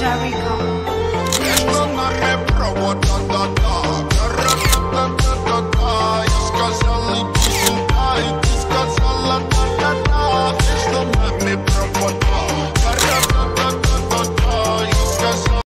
Jericho.